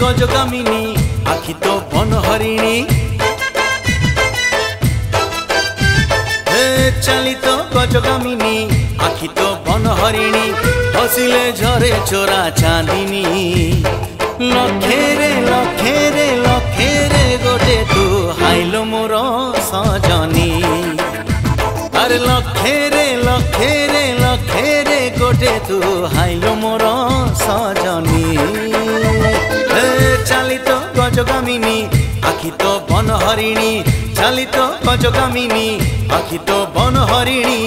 গজগামিনী আখি তো বনহরিণী চালিত গজগামিনী আখি তো বনহরিণী হসিলে ঝরে চোরা চাঁদিনী। লক্ষেরে লক্ষেরে লক্ষেরে গোটে তু হাইল মোর সজনী। আরে লক্ষেরে লক্ষেরে লক্ষেরে গোটে তু হাইল মোর সজনী। চালিত গজগামিনী আখি তো বনহরিণী চালিত পঞ্চগামিনী আখি তো বনহরিণী।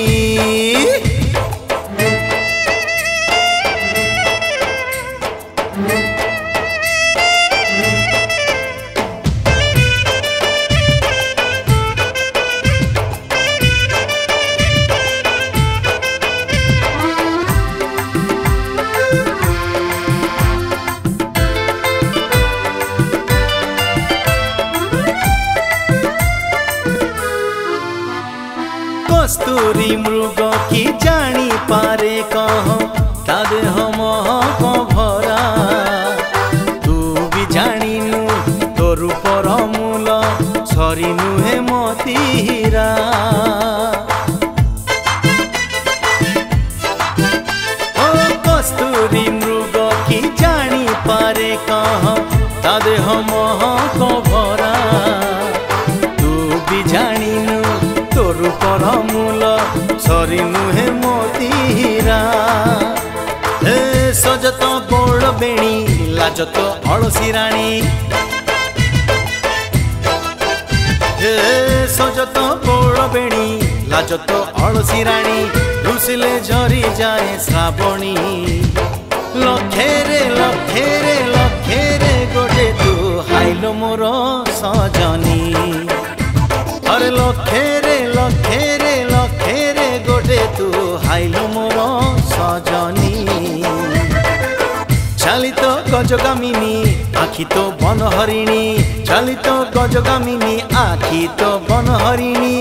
কস্তুরী মৃগ কি জানি পারে কহ? ଦେହ দেহ ଭରା ভরা। তু বি জানিনু, তোর ମୂଲ মূল সরি নুহে মতি ମୂଲ ସରି ନୁହେଁ ମୋତି ହୀରା ହେ ସଜତ ବଡ଼ ବେଣୀ ଲାଜତ ଅଳସୀ ରାଣୀ ହେ ସଜତ ବଡ଼ ବେଣୀ ଲାଜତ ଅଳସୀ ରାଣୀ ରୁଷିଲେ ଝରିଯାଏ ଶ୍ରାବଣୀ ଲକ୍ଷେରେ ଲକ୍ଷେରେ ଲକ୍ଷେରେ ଗୋଟେ ତୁ ହାଇଲ ମୋର ସଜନୀ ଆରେ ଲକ୍ଷେ গজগামিনী আখি তো বনহরিণী চালিত গজগামিনী আখি তো বনহরিণী।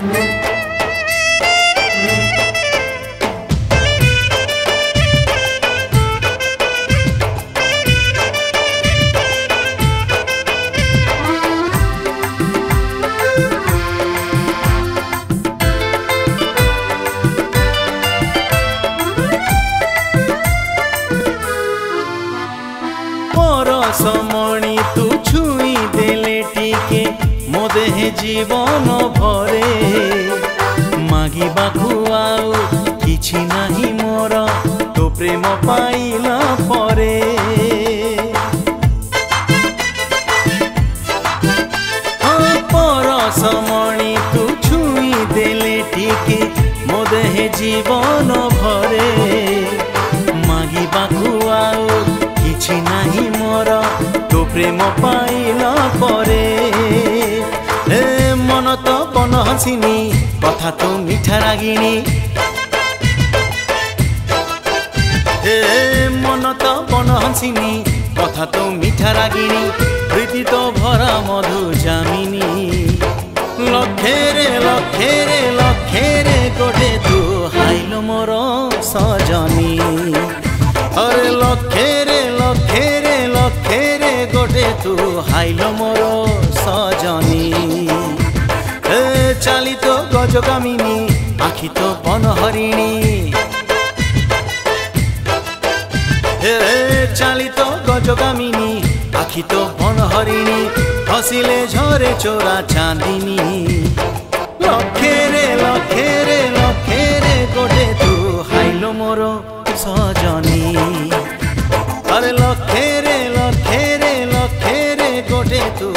পরশমণি ମୋ ଦେହେ ଜୀବନ ଭରେ ମାଗିବାକୁ ଆଉ କିଛି ନାହିଁ ମୋର ତୋ ପ୍ରେମ ପାଇଲା ପରେ ହଁ ପରଶମଣି ତୁ ଛୁଇଁ ଦେଲେ ଟିକେ ମୋ ଦେହେ ଜୀବନ ଭରେ ମାଗିବାକୁ ଆଉ କିଛି ନାହିଁ ମୋର ତୋ ପ୍ରେମ ପାଇଲା ପରେ চিনি কথা তো মিঠা রাগিনী। হে মন তো বন হাসিনি কথা তো মিঠা রাগিনী, প্রীতি তো ভরা মধু জামিনী লক্ষেরে লক্ষেরে লক্ষেরে গোটে তু হাইল মোর সজনী। অরে লক্ষেরে লক্ষেরে লক্ষেরে গোটে তু হাইল মোর গজগামিনী আখি তো বনহরিণী। হে চালিত গজগামিনী আখি তো বনহরিণী হসিলে ঝরে চোরা চাঁদিনী। লক্ষেরে লক্ষেরে লক্ষেরে গোটে তু হাইল মোর সজনী। আরে লক্ষেরে লক্ষেরে লক্ষেরে গোটে তু